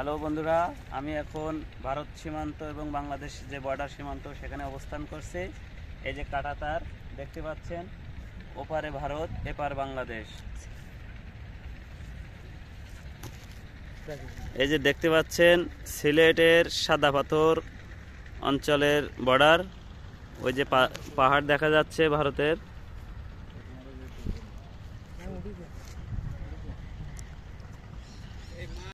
Hello বন্ধুরা, আমি এখন ভারত সীমান্ত এবং বাংলাদেশ যে বর্ডার সীমান্ত সেখানে অবস্থান করছি। এই যে কাটাতার দেখতে পাচ্ছেন, ওপারে ভারত, এপার বাংলাদেশ। এই যে দেখতে পাচ্ছেন, সিলেটের সাদা পাথর অঞ্চলের বর্ডার ওই যে পাহাড় দেখা যাচ্ছে ভারতের।